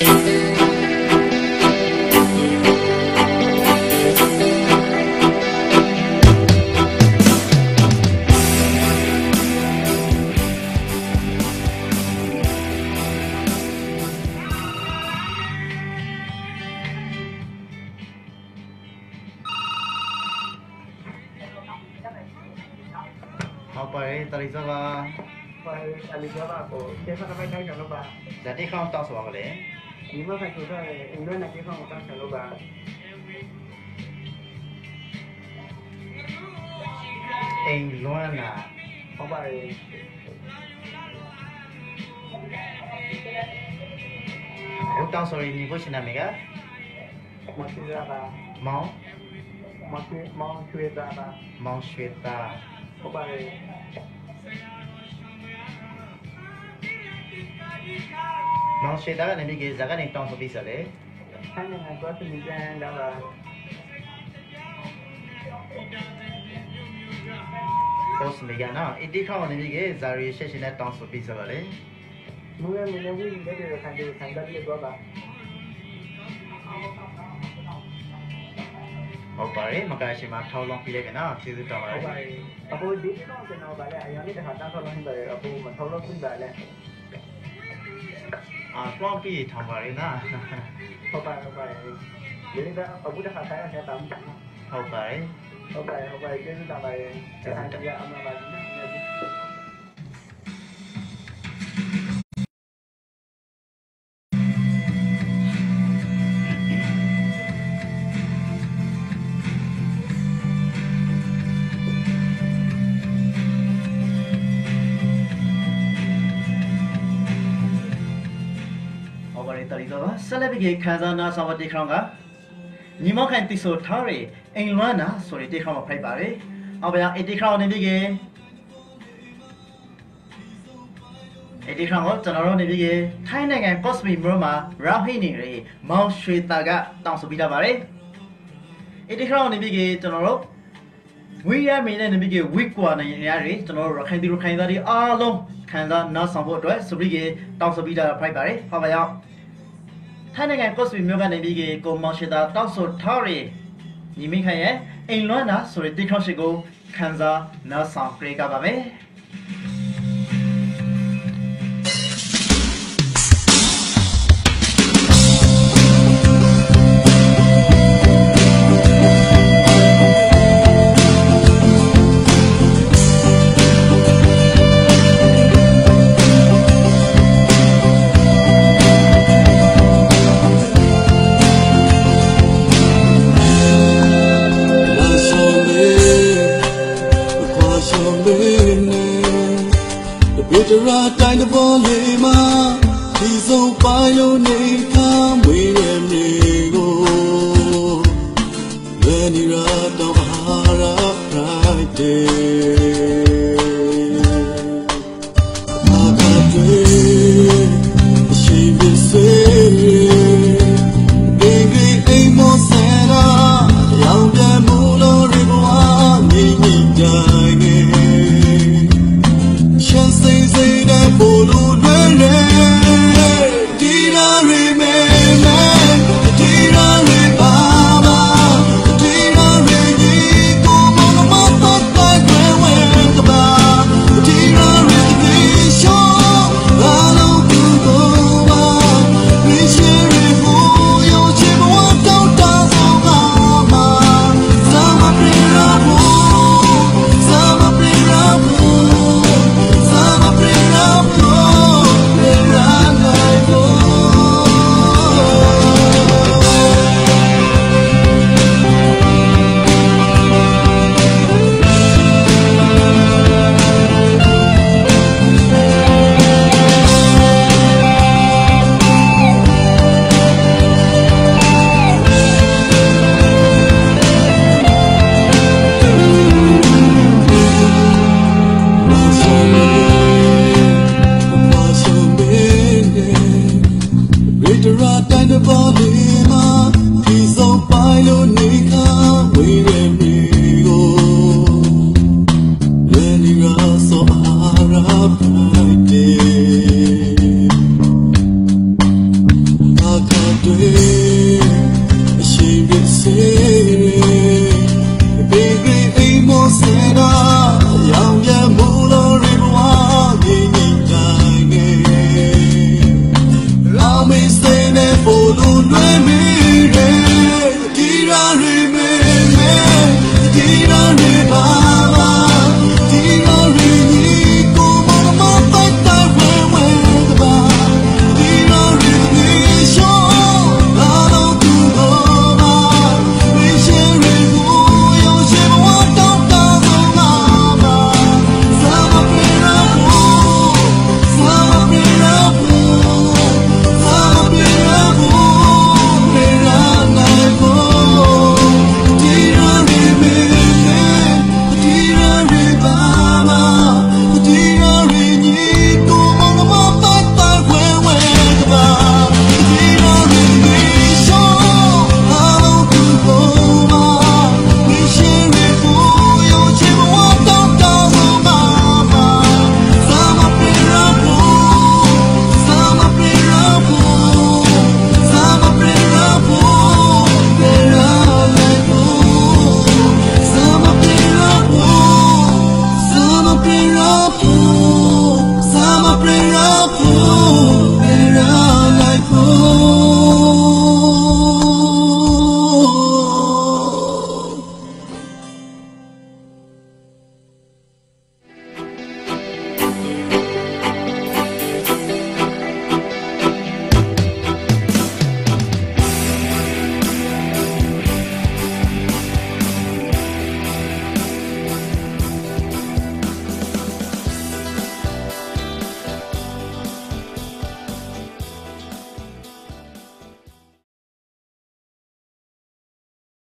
ဟုတ်ပါတယ်တရိစပါပါအလီဂျာဘာကို ကျေဖာကမိုင်းတိုင်းကလို့ပါဇတိခေါင်းတောက်ဆိုပါကလေးဒီမှာခိုင်ဆိုတော့အင်ဒိုနာကေဖောင်းကိုတောင်းချလို့ပါအိမ်လွမ်းလာဟုတ်ပါ တယ်ဘုတောက်ဆိုရင်ညီဖို့ရှင်နာမည်ကမရှိရပါမောင်မရှိမောင်ချွေတာပါမောင်ရွှေသားဟုတ်ပါတယ်မောင်ရွှေသားကနေပြီးကဇာကနေတောင်းဆိုပြီးစလေဆိုင်နေတာကစနေကန်လာပါပို့စမီကနော်အတီခေါင်းကနေပြီးကဇာရီရှက်ရှင်နဲ့တောင်းဆိုပြီးစပါလေမူရမနေဘူးလက်တွေခံတယ်ခံတယ်ပြီးတော့ပါဟုတ်ပါတယ်မကရှင်မှာထောက်လုံးပြီးလိုက်ကနော်ကျေးဇူးတော်ပါဟုတ်ပါတယ်တယ်အခုဒီတော့ကျွန်တော်ဗာလဲအရင်ကတည်းကတောင်းဆောက်လို့ဟင်းတယ်အခုမထောက်လို့ပြင်ပါလဲ အာတော့ပြီးထောင်ပါလေနော်ဟုတ်ပါဟုတ်ပါတယ်ဒီနေ့ကအခုတခါဆိုင်ရတဲ့တောင်းတယ်ဟုတ်ပါတယ်ဟုတ်ပါတယ်ဟုတ်ပါတယ်ကျေးဇူးတင်ပါတယ်ဒီအန်တီကအမှန်ပါ ဟုတ်ပါတယ်တရီတော့ဆက်လက်ပြီးခန်းစားနာဆောင်ဝတ်တေခေါင်းကညီမခိုင်တိဆိုထားရအိမ်လွမ်းနာဆိုရတေခေါင်းမှာဖိုက်ပါတယ်အောင်ဗျာအတေခေါင်းနေပြီးကအတေခေါင်းကိုကျွန်တော်တို့နေပြီးကထိုင်းနိုင်ငံ Cosme မြို့မှာရာဟိနေရီမောင်ရွှေတာကတောင်းဆိုပြီးတာပါတယ်အတေခေါင်းနေပြီးကကျွန်တော်တို့ဝီရမင်းနဲ့နေပြီးကဝီကွာနေရရီကျွန်တော်တို့ရခိုင်တီရခိုင်သားတွေအားလုံးခံစားနာဆောင်ဖို့အတွက်ဆိုပြီးကတောင်းဆိုပြီးတာဖိုက်ပါတယ်ဟုတ်ပါရော ထိုင်းနိုင်ငံကော့စပီမြို့ကနေပြီးကိုမောင်ရှိတာတောက်ဆိုထားရီညီမိခိုင်ရဲ့အိမ်လွမ်းတာဆိုတဲ့တိခေါရှိကိုခန်းစားနားဆောင်ကြကြပါမယ် ရီ